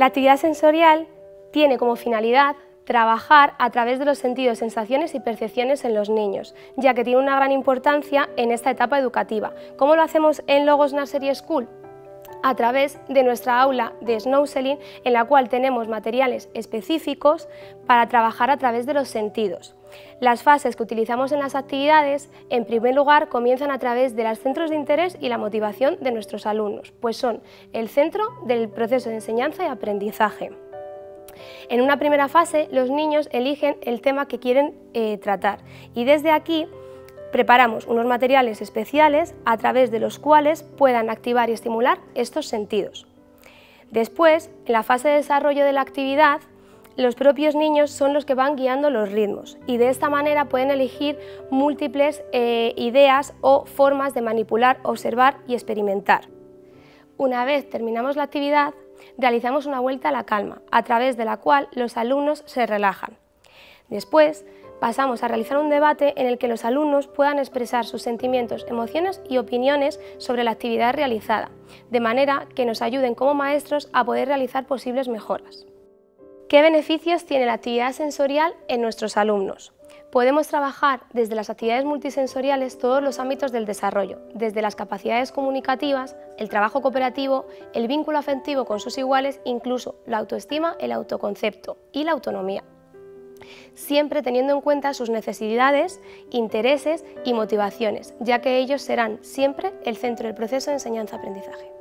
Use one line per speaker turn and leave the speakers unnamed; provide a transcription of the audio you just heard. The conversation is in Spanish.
La actividad sensorial tiene como finalidad trabajar a través de los sentidos, sensaciones y percepciones en los niños, ya que tiene una gran importancia en esta etapa educativa. ¿Cómo lo hacemos en Logos Nursery School? A través de nuestra aula de Snowselling, en la cual tenemos materiales específicos para trabajar a través de los sentidos. Las fases que utilizamos en las actividades, en primer lugar, comienzan a través de los centros de interés y la motivación de nuestros alumnos, pues son el centro del proceso de enseñanza y aprendizaje. En una primera fase, los niños eligen el tema que quieren eh, tratar y desde aquí preparamos unos materiales especiales a través de los cuales puedan activar y estimular estos sentidos. Después, en la fase de desarrollo de la actividad, los propios niños son los que van guiando los ritmos y de esta manera pueden elegir múltiples eh, ideas o formas de manipular, observar y experimentar. Una vez terminamos la actividad, realizamos una vuelta a la calma, a través de la cual los alumnos se relajan. Después, pasamos a realizar un debate en el que los alumnos puedan expresar sus sentimientos, emociones y opiniones sobre la actividad realizada, de manera que nos ayuden como maestros a poder realizar posibles mejoras. ¿Qué beneficios tiene la actividad sensorial en nuestros alumnos? Podemos trabajar desde las actividades multisensoriales todos los ámbitos del desarrollo, desde las capacidades comunicativas, el trabajo cooperativo, el vínculo afectivo con sus iguales, incluso la autoestima, el autoconcepto y la autonomía siempre teniendo en cuenta sus necesidades, intereses y motivaciones, ya que ellos serán siempre el centro del proceso de enseñanza-aprendizaje.